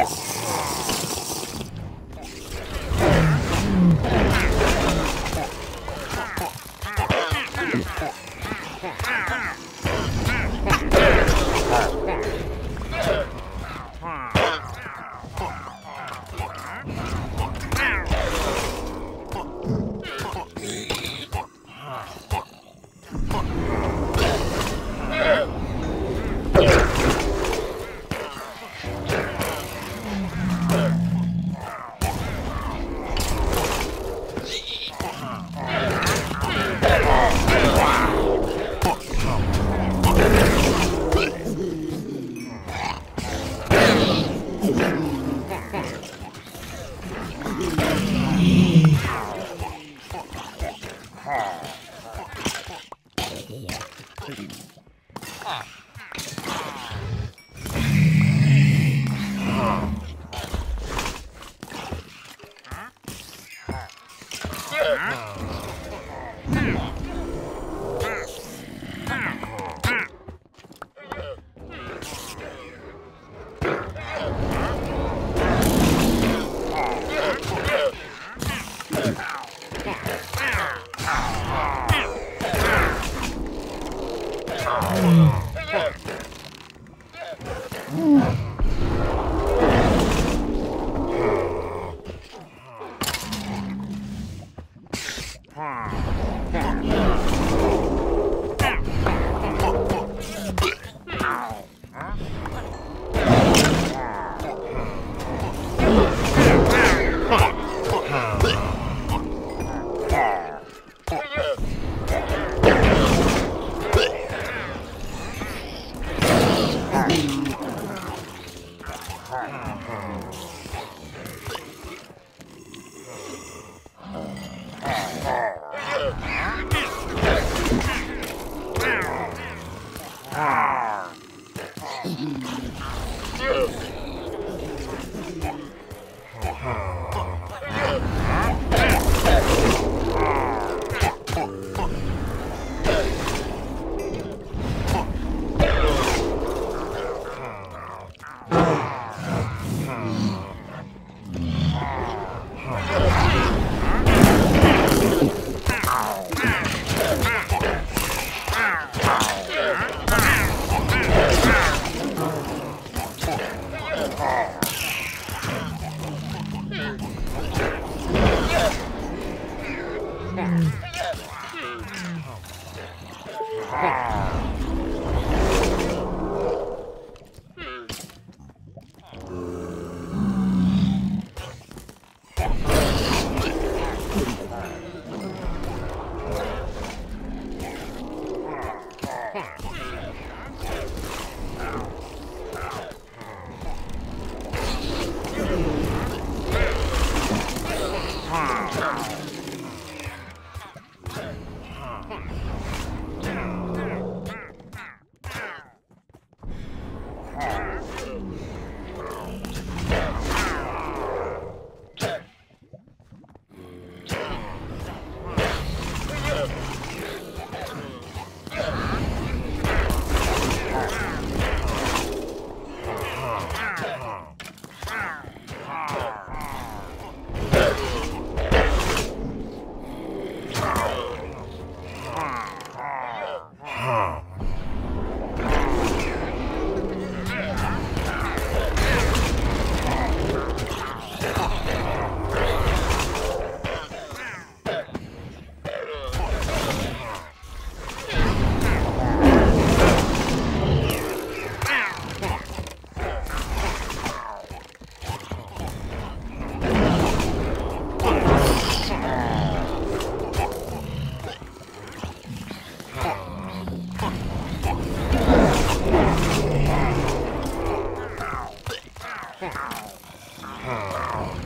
はい。Ah. Oh.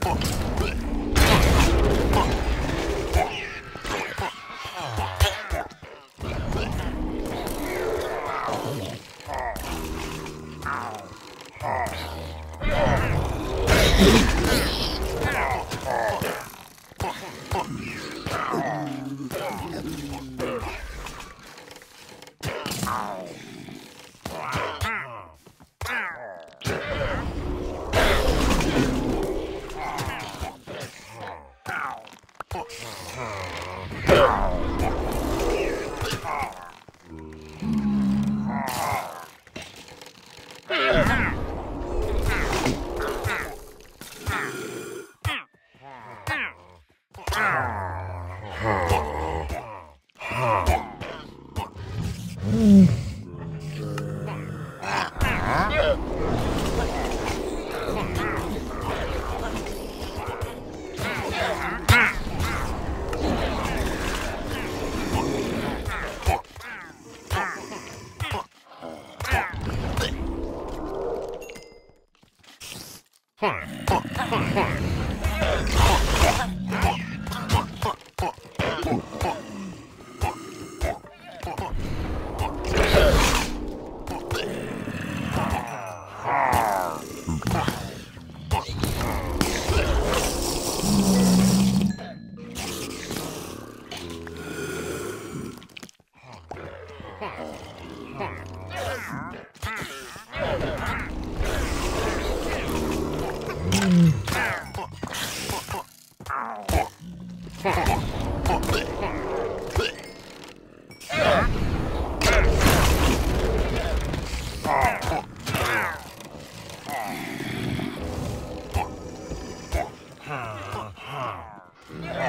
Fuck. Yeah.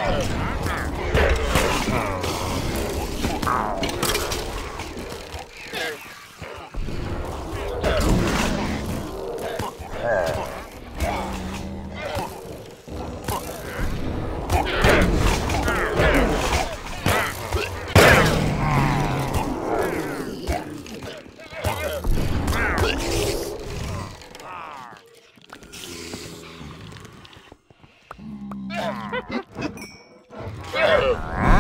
Ah!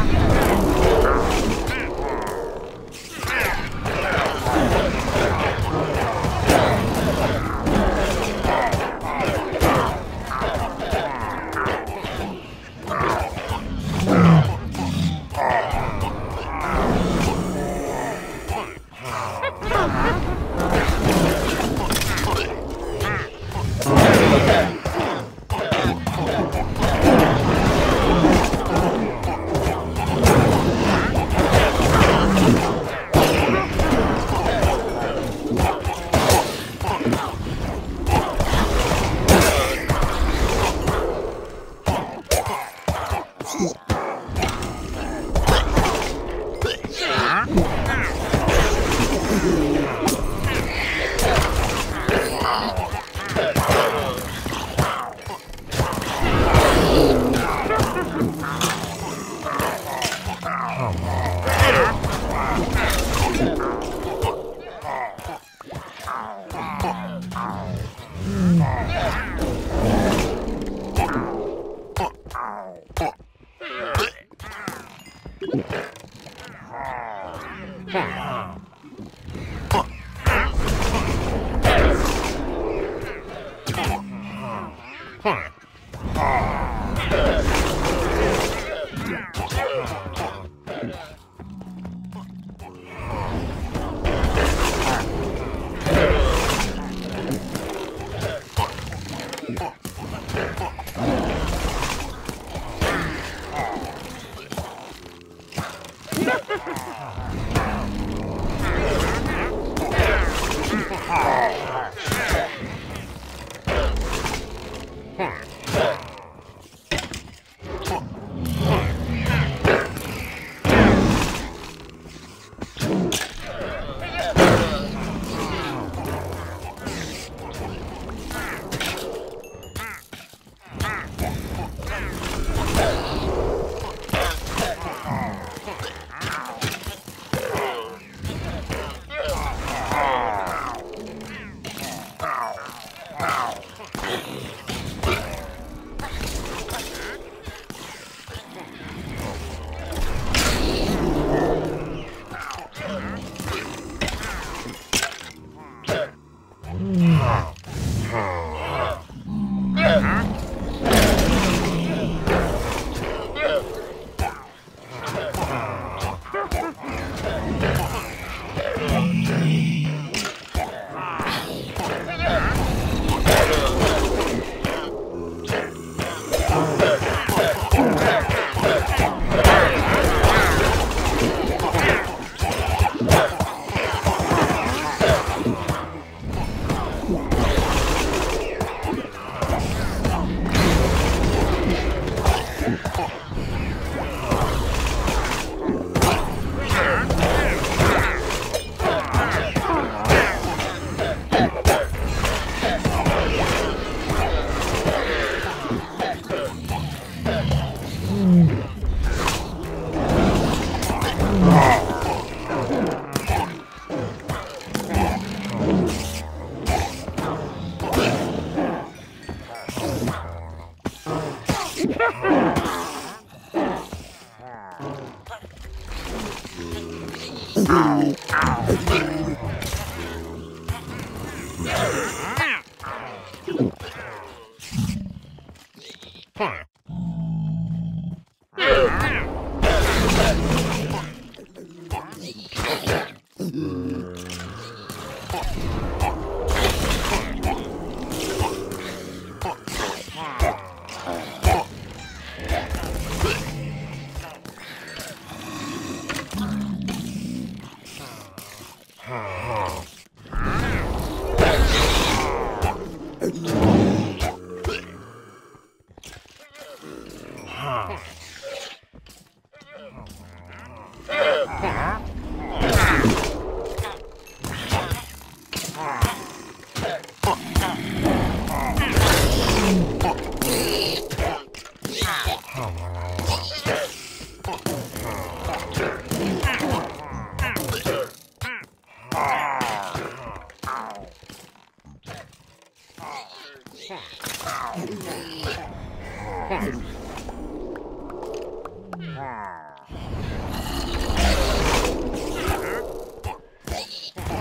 Wow.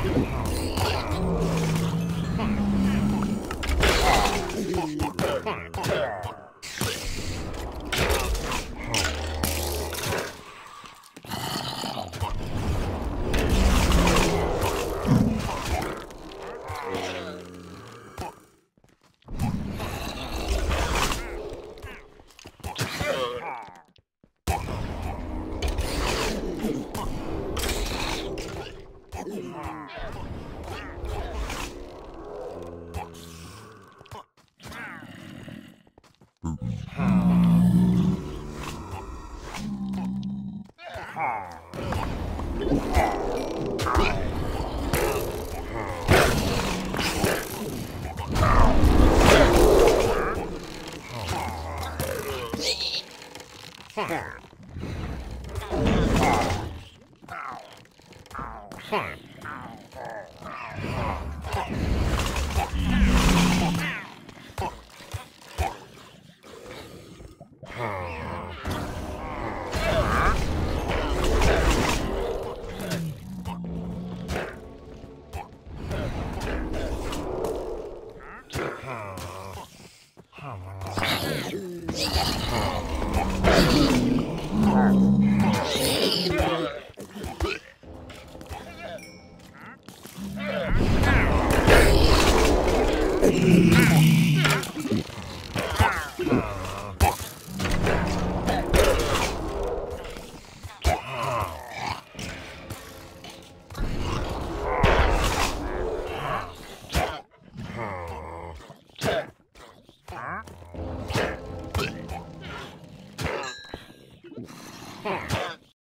Thank you. fine.